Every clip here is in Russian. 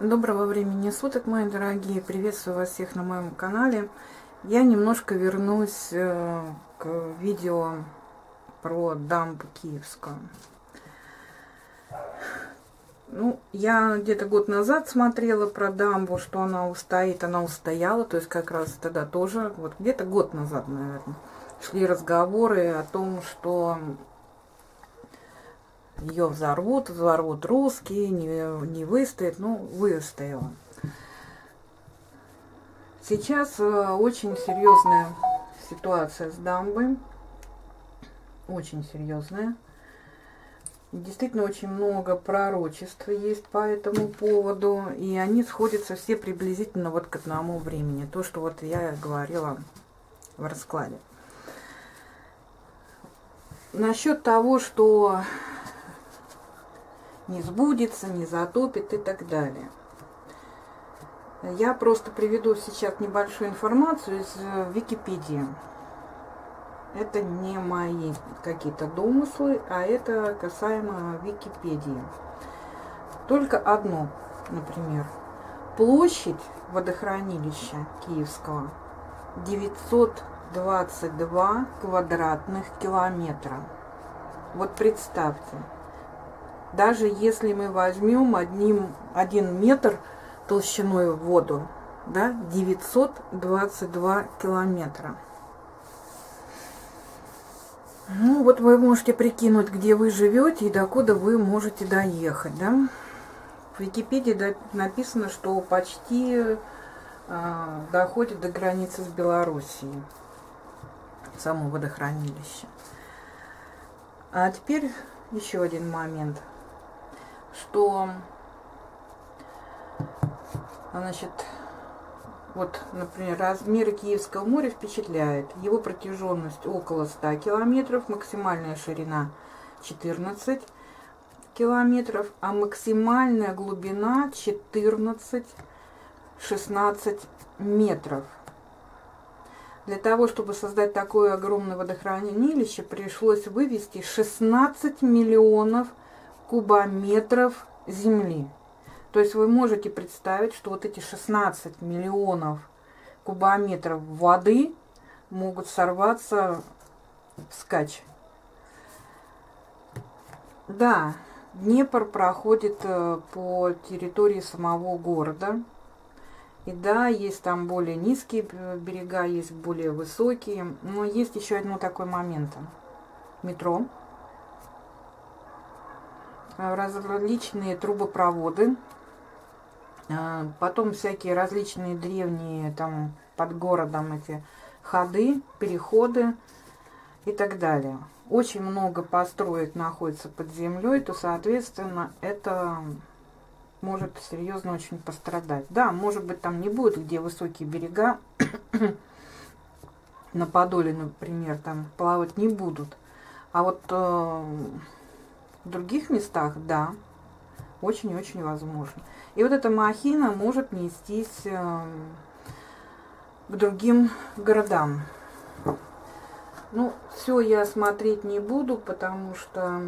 Доброго времени суток, мои дорогие! Приветствую вас всех на моем канале. Я немножко вернусь э, к видео про дамбу Киевскую. Ну, я где-то год назад смотрела про дамбу, что она устоит, она устояла, то есть как раз тогда тоже, вот где-то год назад, наверное, шли разговоры о том, что ее взорвут, взорвут русские, не, не выстоит, ну, выстояла. Сейчас э, очень серьезная ситуация с дамбой, очень серьезная. Действительно, очень много пророчеств есть по этому поводу, и они сходятся все приблизительно вот к одному времени. То, что вот я говорила в раскладе. Насчет того, что не сбудется, не затопит и так далее. Я просто приведу сейчас небольшую информацию из э, Википедии. Это не мои какие-то домыслы, а это касаемо Википедии. Только одно, например. Площадь водохранилища Киевского 922 квадратных километра. Вот представьте, даже если мы возьмем одним, один метр толщиной в воду, да, 922 километра. Ну, вот вы можете прикинуть, где вы живете и докуда вы можете доехать, да. В Википедии написано, что почти э, доходит до границы с Белоруссией, само водохранилище. А теперь еще один момент – что значит, вот, например, размеры Киевского моря впечатляют. Его протяженность около 100 километров, максимальная ширина 14 километров, а максимальная глубина 14-16 метров. Для того, чтобы создать такое огромное водохранилище, пришлось вывести 16 миллионов кубометров земли. То есть вы можете представить, что вот эти 16 миллионов кубометров воды могут сорваться скач. Да, Днепр проходит э, по территории самого города. И да, есть там более низкие берега, есть более высокие. Но есть еще один такой момент. Метро различные трубопроводы, а, потом всякие различные древние там под городом эти ходы, переходы и так далее. Очень много построек находится под землей, то, соответственно, это может серьезно очень пострадать. Да, может быть, там не будет, где высокие берега, на Подоле, например, там плавать не будут. А вот э, в других местах, да, очень-очень возможно. И вот эта махина может нестись э, к другим городам. Ну, все я смотреть не буду, потому что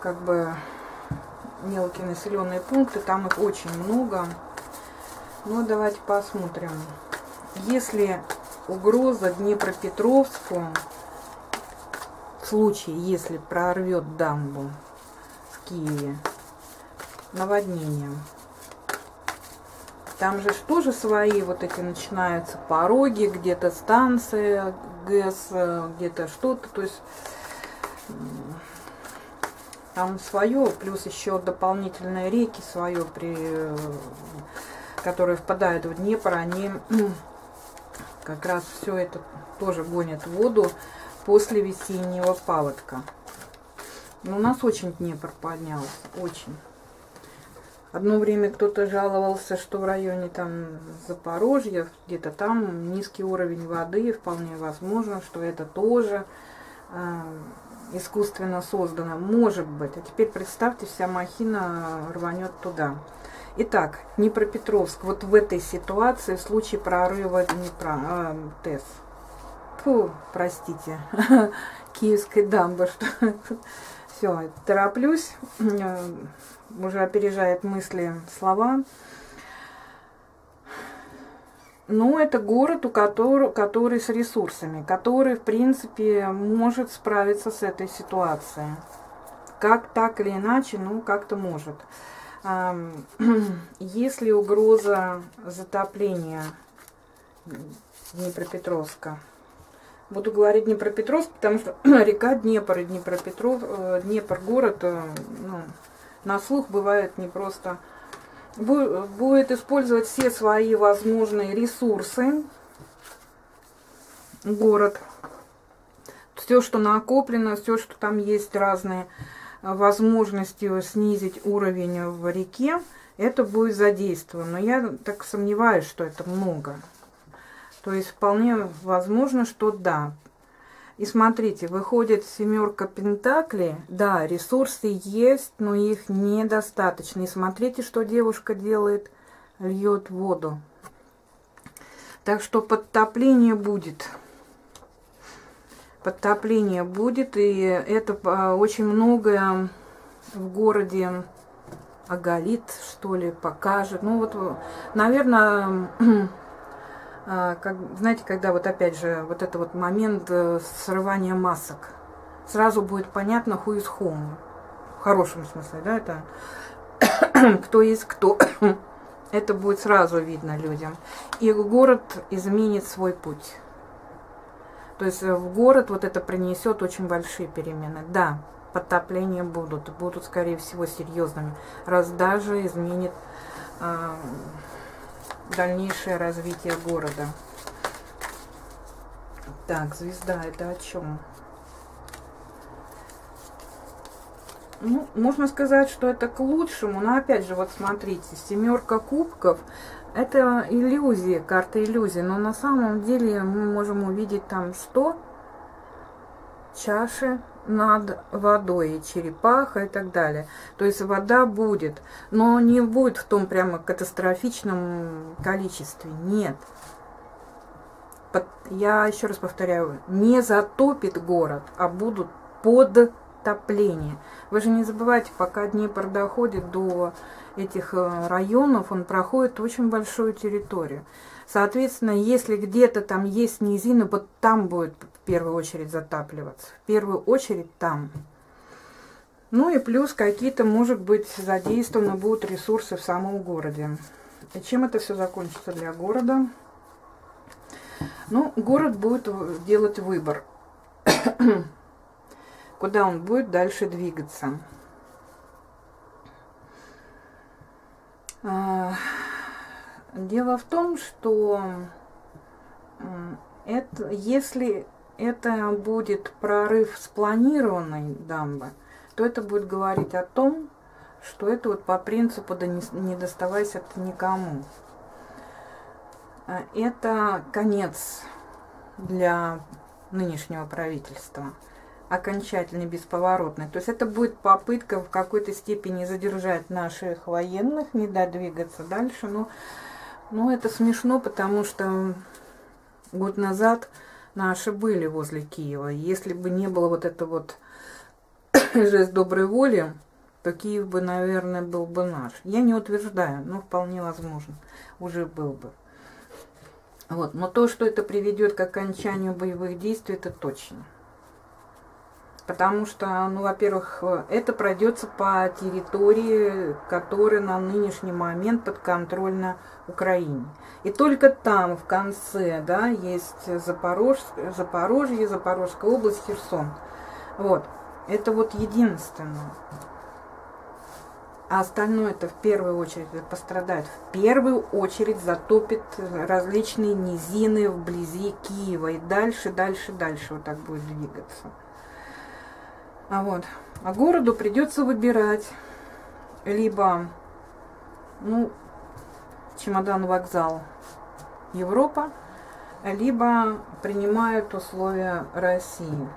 как бы мелкие населенные пункты, там их очень много. Но давайте посмотрим. Если угроза Днепропетровску случае, если прорвет дамбу в Киеве, наводнение. Там же тоже свои вот эти начинаются пороги, где-то станция ГЭС, где-то что-то. То есть там свое, плюс еще дополнительные реки свое, при, которые впадают в Днепр, они как раз все это тоже гонят воду после весеннего паводка. Но у нас очень Днепр поднялся, очень. Одно время кто-то жаловался, что в районе там Запорожья, где-то там низкий уровень воды, вполне возможно, что это тоже э, искусственно создано. Может быть. А теперь представьте, вся махина рванет туда. Итак, Днепропетровск. Вот в этой ситуации, в случае прорыва Днепра, э, ТЭС, Фу, простите, киевской дамбы, что Все, тороплюсь, уже опережает мысли слова. Ну, это город, у которого, который с ресурсами, который, в принципе, может справиться с этой ситуацией. Как так или иначе, ну, как-то может. Если угроза затопления Днепропетровска, буду говорить Днепропетровск, потому что река Днепр и Днепропетров, э, Днепр город, э, ну, на слух бывает не просто будет использовать все свои возможные ресурсы город. Все, что накоплено, все, что там есть разные возможности снизить уровень в реке, это будет задействовано. Но я так сомневаюсь, что это много. То есть вполне возможно, что да. И смотрите, выходит семерка пентаклей. Да, ресурсы есть, но их недостаточно. И смотрите, что девушка делает. Льет воду. Так что подтопление будет. Подтопление будет. И это а, очень многое в городе оголит, что ли, покажет. Ну вот, наверное, как, знаете, когда вот опять же вот это вот момент э, срывания масок, сразу будет понятно, who is home. В хорошем смысле, да, это кто есть кто. это будет сразу видно людям. И город изменит свой путь. То есть э, в город вот это принесет очень большие перемены. Да, подтопления будут, будут, скорее всего, серьезными, раз даже изменит э, дальнейшее развитие города. Так, звезда, это о чем? Ну, можно сказать, что это к лучшему, но опять же, вот смотрите, семерка кубков, это иллюзия, карта иллюзии, но на самом деле мы можем увидеть там что? Чаши, над водой, и черепаха и так далее. То есть вода будет, но не будет в том прямо катастрофичном количестве, нет. Я еще раз повторяю, не затопит город, а будут подтопления. Вы же не забывайте, пока Днепр доходит до этих э, районов, он проходит очень большую территорию. Соответственно, если где-то там есть низина, вот там будет первую очередь затапливаться. В первую очередь там. Ну и плюс какие-то, может быть, задействованы будут ресурсы в самом городе. И чем это все закончится для города? Ну, город будет делать выбор, куда он будет дальше двигаться. А, Дело в том, что это, если это будет прорыв спланированной дамбы, то это будет говорить о том, что это вот по принципу да не, не доставайся ты никому. А, это конец для нынешнего правительства окончательный, бесповоротный. То есть это будет попытка в какой-то степени задержать наших военных, не дать двигаться дальше. Но ну, это смешно, потому что год назад наши были возле Киева. Если бы не было вот это вот жест доброй воли, то Киев бы, наверное, был бы наш. Я не утверждаю, но вполне возможно, уже был бы. Вот. Но то, что это приведет к окончанию боевых действий, это точно. Потому что, ну, во-первых, это пройдется по территории, которая на нынешний момент подконтрольна Украине. И только там, в конце, да, есть Запорож... Запорожье, Запорожская область, Херсон. Вот. Это вот единственное. А остальное это в первую очередь пострадает. В первую очередь затопит различные низины вблизи Киева. И дальше, дальше, дальше вот так будет двигаться. А вот. А городу придется выбирать либо, ну, чемодан-вокзал Европа, либо принимают условия России.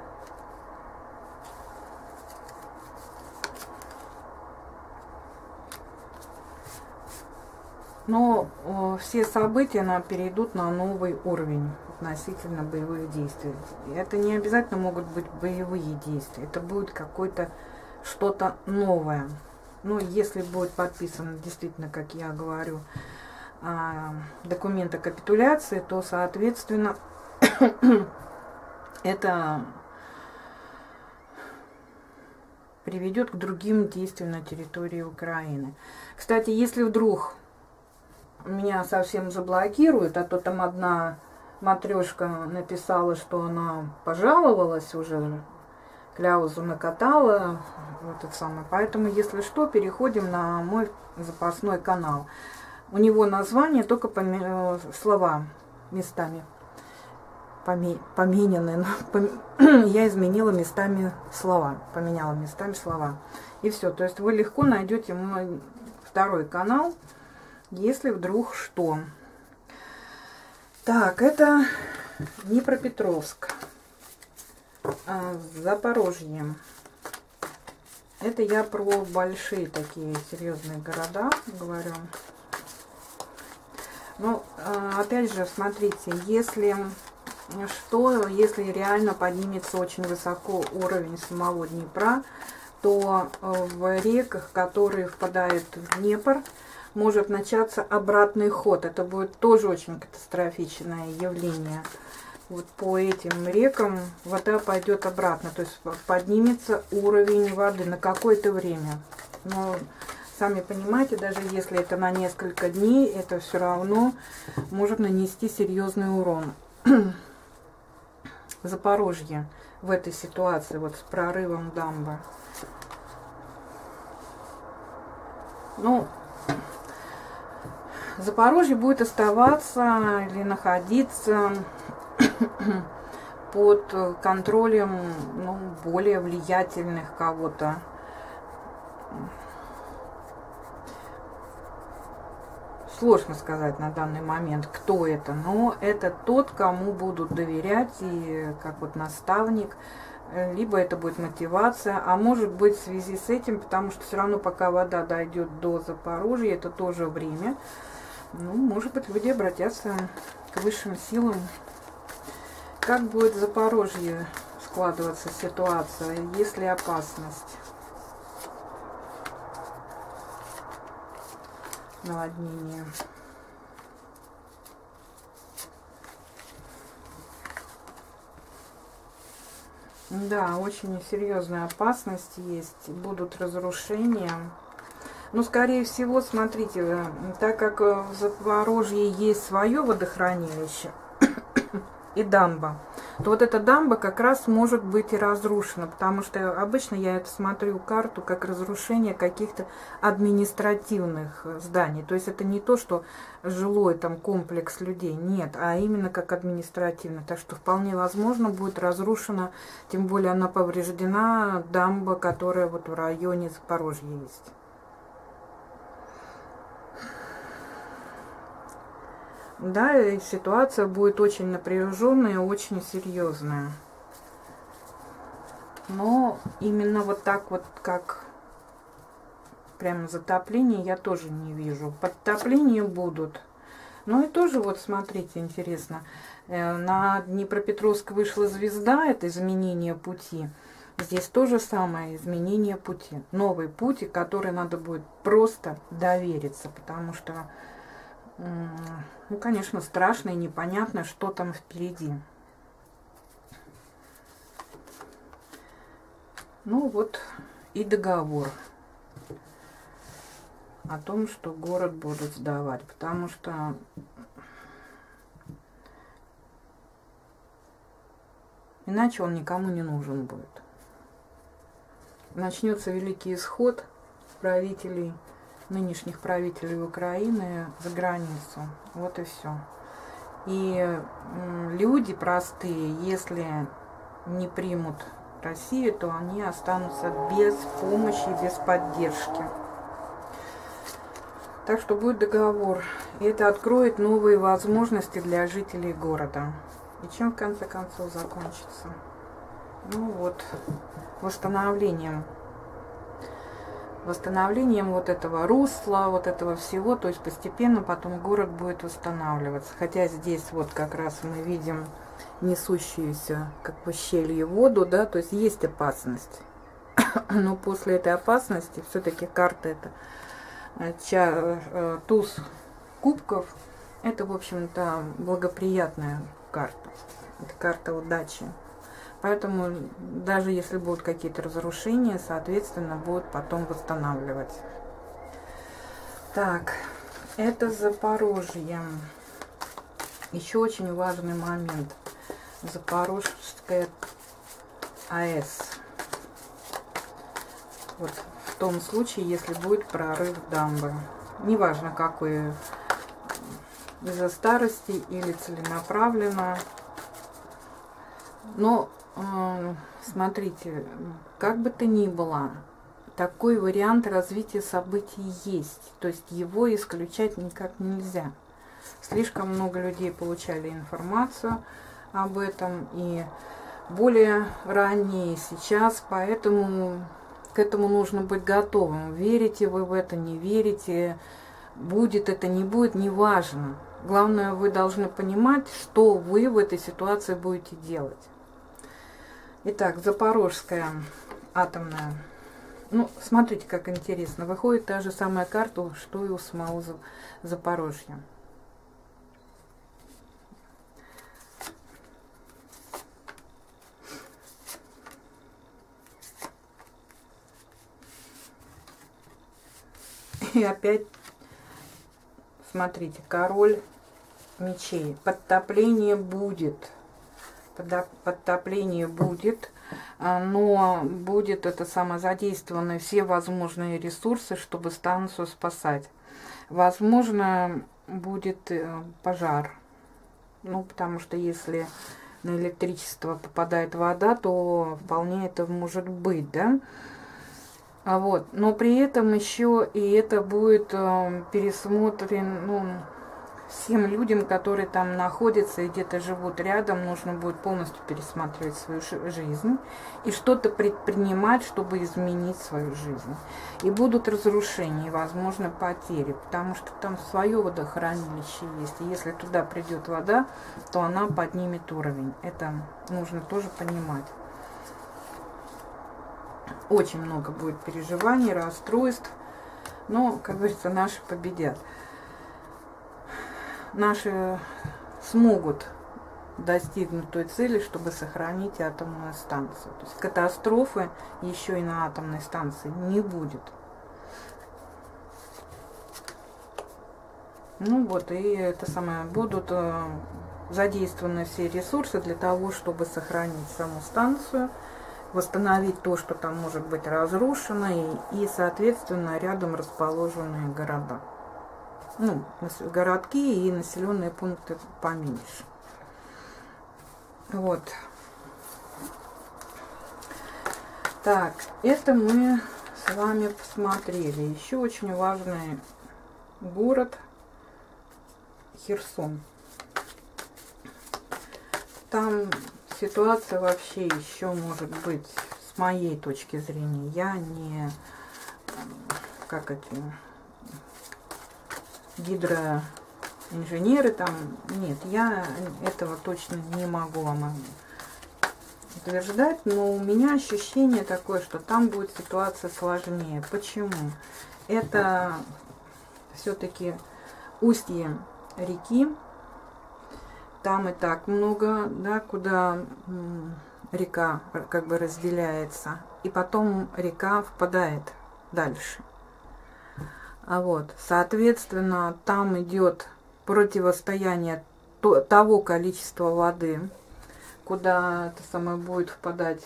Но о, все события на, перейдут на новый уровень относительно боевых действий. Это не обязательно могут быть боевые действия. Это будет какой-то что-то новое. Ну, если будет подписано действительно, как я говорю, а, документ о капитуляции, то, соответственно, это приведет к другим действиям на территории Украины. Кстати, если вдруг меня совсем заблокируют, а то там одна матрешка написала, что она пожаловалась уже, кляузу накатала, вот этот самый. Поэтому, если что, переходим на мой запасной канал. У него название только поме... Э, слова местами поме... поменены. Пом... Я изменила местами слова, поменяла местами слова. И все. То есть вы легко найдете мой второй канал, если вдруг что. Так, это Днепропетровск. А, Запорожье. Это я про большие такие серьезные города говорю. Ну, а, опять же, смотрите, если что, если реально поднимется очень высоко уровень самого Днепра, то э, в реках, которые впадают в Днепр, может начаться обратный ход. Это будет тоже очень катастрофичное явление. Вот по этим рекам вода пойдет обратно, то есть поднимется уровень воды на какое-то время. Но сами понимаете, даже если это на несколько дней, это все равно может нанести серьезный урон. Запорожье в этой ситуации, вот с прорывом дамбы. Ну, Запорожье будет оставаться или находиться под контролем ну, более влиятельных кого-то. Сложно сказать на данный момент, кто это, но это тот, кому будут доверять и как вот наставник, либо это будет мотивация, а может быть в связи с этим, потому что все равно пока вода дойдет до Запорожья, это тоже время, ну, может быть, люди обратятся к высшим силам. Как будет в Запорожье складываться ситуация, есть ли опасность? Наводнение. Да, очень серьезная опасность есть. Будут разрушения. Ну, скорее всего, смотрите, э, так как э, в Запорожье есть свое водохранилище и дамба, то вот эта дамба как раз может быть и разрушена, потому что обычно я это смотрю карту как разрушение каких-то административных э, зданий. То есть это не то, что жилой там комплекс людей, нет, а именно как административно. Так что вполне возможно будет разрушена, тем более она повреждена, дамба, которая вот в районе Запорожья есть. Да, и ситуация будет очень напряженная, очень серьезная. Но именно вот так вот, как прямо затопление, я тоже не вижу. Подтопления будут. Ну и тоже вот, смотрите, интересно. Э, на Днепропетровск вышла звезда, это изменение пути. Здесь то же самое, изменение пути. Новый путь, который надо будет просто довериться, потому что ну, конечно, страшно и непонятно, что там впереди. Ну вот и договор о том, что город будут сдавать, потому что иначе он никому не нужен будет. Начнется великий исход правителей – нынешних правителей Украины за границу. Вот и все. И люди простые, если не примут Россию, то они останутся без помощи, без поддержки. Так что будет договор. И это откроет новые возможности для жителей города. И чем в конце концов закончится? Ну вот, восстановлением восстановлением вот этого русла, вот этого всего, то есть постепенно потом город будет восстанавливаться. Хотя здесь вот как раз мы видим несущуюся как бы щелью воду, да, то есть есть опасность. Но после этой опасности все-таки карта это э, э, туз кубков. Это, в общем-то, благоприятная карта. Это карта удачи. Поэтому даже если будут какие-то разрушения, соответственно, будут потом восстанавливать. Так, это Запорожье. Еще очень важный момент. Запорожская АЭС. Вот в том случае, если будет прорыв дамбы. Неважно, какой из-за старости или целенаправленно. Но смотрите, как бы то ни было, такой вариант развития событий есть. То есть его исключать никак нельзя. Слишком много людей получали информацию об этом и более ранние сейчас, поэтому к этому нужно быть готовым. Верите вы в это, не верите, будет это, не будет, неважно. Главное, вы должны понимать, что вы в этой ситуации будете делать. Итак, Запорожская атомная. Ну, смотрите, как интересно. Выходит та же самая карта, что и у самого Запорожья. И опять, смотрите, король мечей. Подтопление будет. Подтопление будет, а, но будет это самозадействованы все возможные ресурсы, чтобы станцию спасать. Возможно, будет э, пожар. Ну, потому что если на электричество попадает вода, то вполне это может быть, да? А вот, но при этом еще и это будет э, пересмотрен, ну, всем людям, которые там находятся и где-то живут рядом, нужно будет полностью пересматривать свою жизнь и что-то предпринимать, чтобы изменить свою жизнь. И будут разрушения, и, возможно, потери, потому что там свое водохранилище есть. И если туда придет вода, то она поднимет уровень. Это нужно тоже понимать. Очень много будет переживаний, расстройств. Но, как говорится, наши победят наши смогут достигнуть той цели, чтобы сохранить атомную станцию. То есть катастрофы еще и на атомной станции не будет. Ну вот, и это самое, будут э, задействованы все ресурсы для того, чтобы сохранить саму станцию, восстановить то, что там может быть разрушено, и, и соответственно, рядом расположенные города ну, городки и населенные пункты поменьше. Вот. Так, это мы с вами посмотрели. Еще очень важный город Херсон. Там ситуация вообще еще может быть с моей точки зрения. Я не как это гидроинженеры там. Нет, я этого точно не могу вам утверждать, но у меня ощущение такое, что там будет ситуация сложнее. Почему? Это все-таки устье реки. Там и так много, да, куда река как бы разделяется. И потом река впадает дальше. А вот, соответственно, там идет противостояние того количества воды, куда это самое будет впадать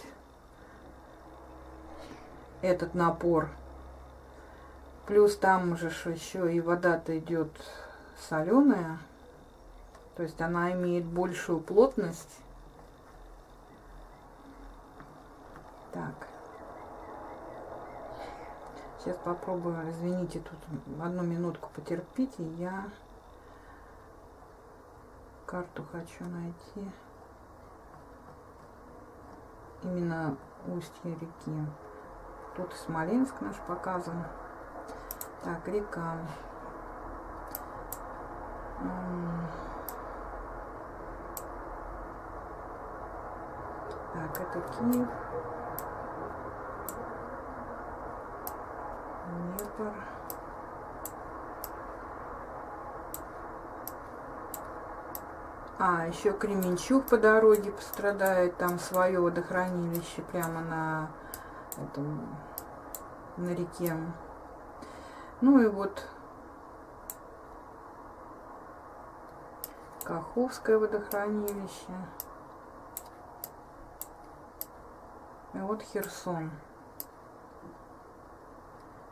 этот напор. Плюс там же еще и вода-то идет соленая, то есть она имеет большую плотность. Так. Сейчас попробую, извините, тут одну минутку потерпите, я карту хочу найти. Именно устье реки. Тут Смоленск наш показан. Так, река. Так, это Киев. Днепр. А, еще Кременчуг по дороге пострадает, там свое водохранилище прямо на этом, на реке. Ну и вот Каховское водохранилище. И вот Херсон.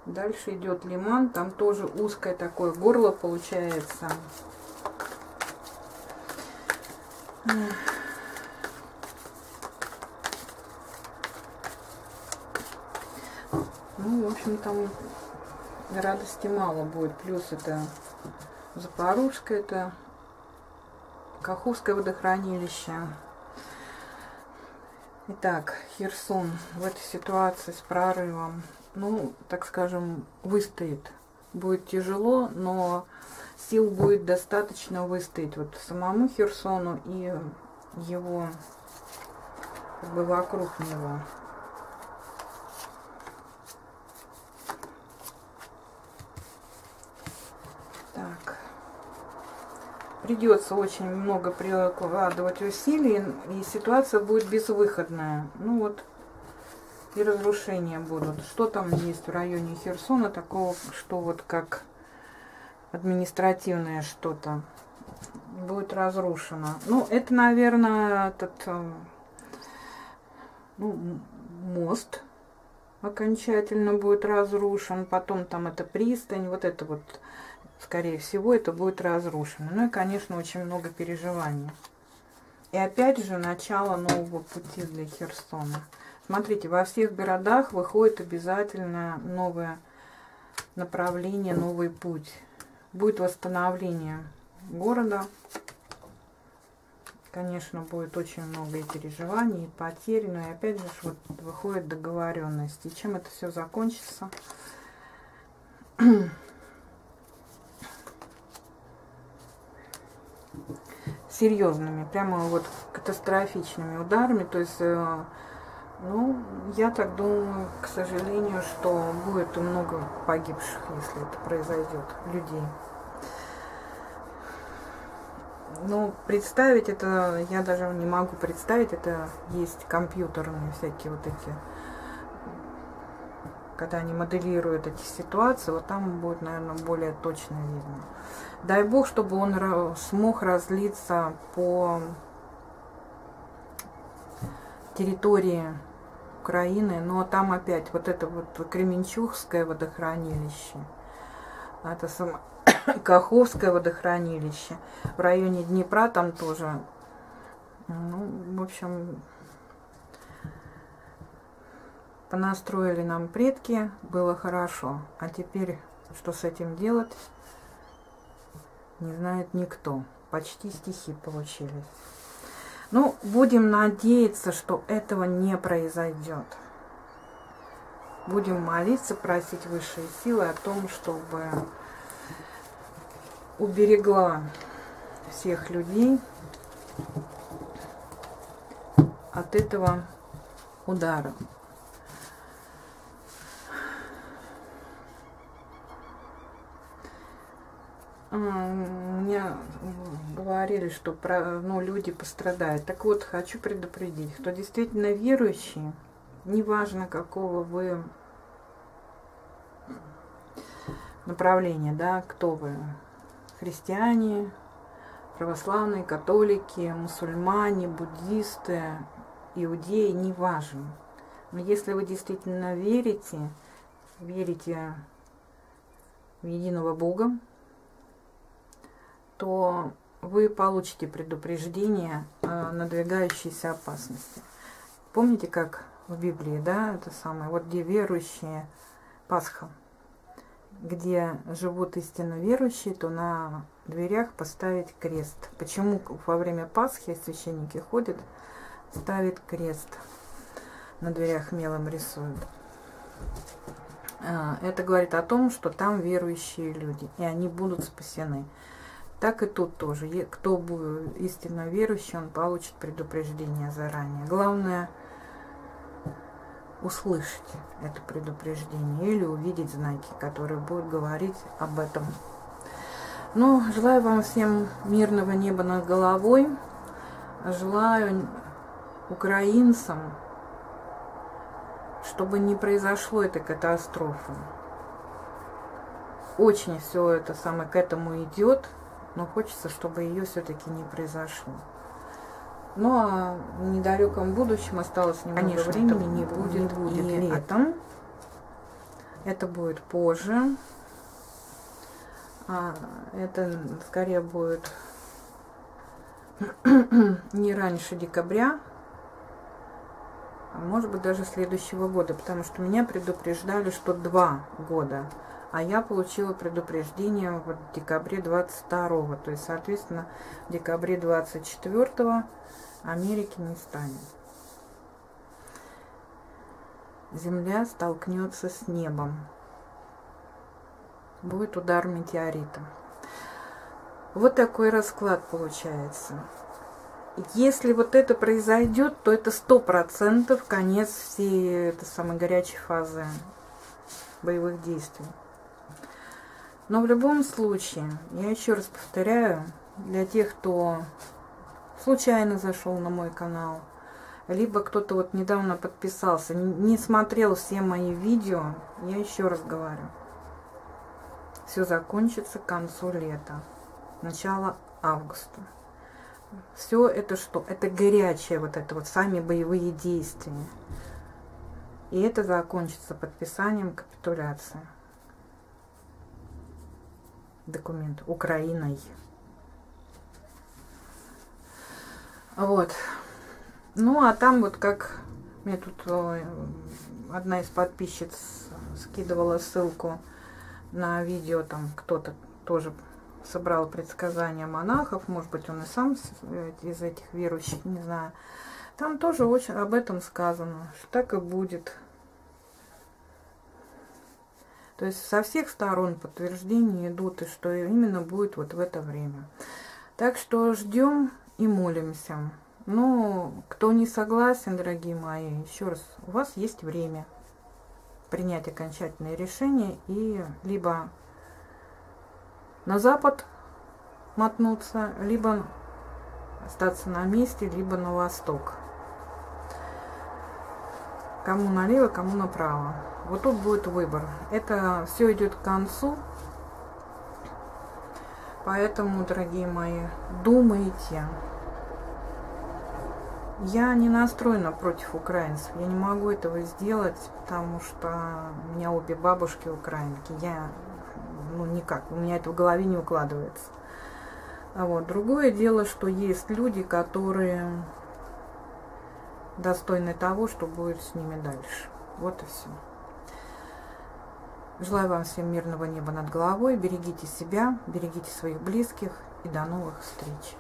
Дальше идет Лиман, там тоже узкое такое горло получается. Ну, в общем, там радости мало будет. Плюс это Запорожское, это Каховское водохранилище. Итак, Херсон в этой ситуации с прорывом, ну, так скажем, выстоит. Будет тяжело, но сил будет достаточно выстоять вот самому Херсону и его как бы вокруг него. Так. Придется очень много прикладывать усилий, и ситуация будет безвыходная. Ну вот, и разрушения будут. Что там есть в районе Херсона такого, что вот как административное что-то будет разрушено. Ну, это, наверное, этот э, ну, мост окончательно будет разрушен. Потом там это пристань. Вот это вот, скорее всего, это будет разрушено. Ну и, конечно, очень много переживаний. И опять же, начало нового пути для Херсона. Смотрите, во всех городах выходит обязательно новое направление, новый путь будет восстановление города. Конечно, будет очень много и переживаний, и потерь, но и опять же вот выходит договоренность. И чем это все закончится? серьезными, прямо вот катастрофичными ударами. То есть, э, ну, я так думаю, к сожалению, что будет много погибших, если это произойдет, людей. Ну, представить это, я даже не могу представить, это есть компьютерные всякие вот эти, когда они моделируют эти ситуации, вот там будет, наверное, более точно видно. Дай бог, чтобы он смог разлиться по территории Украины, но там опять вот это вот Кременчугское водохранилище, это само Каховское водохранилище. В районе Днепра там тоже. Ну, в общем, понастроили нам предки, было хорошо. А теперь, что с этим делать, не знает никто. Почти стихи получились. Ну, будем надеяться, что этого не произойдет. Будем молиться, просить высшие силы о том, чтобы уберегла всех людей от этого удара. Мне говорили, что про, ну, люди пострадают. Так вот, хочу предупредить, кто действительно верующий, неважно какого вы направления, да, кто вы, христиане, православные, католики, мусульмане, буддисты, иудеи, не важно. Но если вы действительно верите, верите в единого Бога, то вы получите предупреждение о надвигающейся опасности. Помните, как в Библии, да, это самое, вот где верующие Пасха – где живут истинно верующие, то на дверях поставить крест. Почему во время Пасхи священники ходят, ставят крест, на дверях мелом рисуют. А, это говорит о том, что там верующие люди, и они будут спасены. Так и тут тоже. Кто будет истинно верующий, он получит предупреждение заранее. Главное услышать это предупреждение или увидеть знаки, которые будут говорить об этом. Ну, желаю вам всем мирного неба над головой. Желаю украинцам, чтобы не произошло этой катастрофы. Очень все это самое к этому идет, но хочется, чтобы ее все-таки не произошло. Ну а в недалеком будущем осталось немного Конечно, времени, не будет, не будет и летом. Это будет позже. А, это скорее будет не раньше декабря, а может быть даже следующего года, потому что меня предупреждали, что два года, а я получила предупреждение в декабре 22 то есть, соответственно, в декабре 24 Америки не станет. Земля столкнется с небом. Будет удар метеорита. Вот такой расклад получается. Если вот это произойдет, то это сто процентов конец всей этой самой горячей фазы боевых действий. Но в любом случае, я еще раз повторяю, для тех, кто случайно зашел на мой канал, либо кто-то вот недавно подписался, не смотрел все мои видео, я еще раз говорю, все закончится к концу лета, начало августа. Все это что? Это горячее, вот это вот сами боевые действия. И это закончится подписанием капитуляции. Документ Украиной. Вот. Ну, а там вот как мне тут э, одна из подписчиц скидывала ссылку на видео, там кто-то тоже собрал предсказания монахов, может быть, он и сам э, из этих верующих, не знаю. Там тоже очень об этом сказано, что так и будет. То есть со всех сторон подтверждения идут, и что именно будет вот в это время. Так что ждем и молимся. Но кто не согласен, дорогие мои, еще раз, у вас есть время принять окончательное решение и либо на запад мотнуться, либо остаться на месте, либо на восток. Кому налево, кому направо. Вот тут будет выбор. Это все идет к концу. Поэтому, дорогие мои, думайте. Я не настроена против украинцев. Я не могу этого сделать, потому что у меня обе бабушки украинки. Я, ну, никак, у меня это в голове не укладывается. Вот другое дело, что есть люди, которые достойны того, что будет с ними дальше. Вот и все. Желаю вам всем мирного неба над головой. Берегите себя, берегите своих близких и до новых встреч.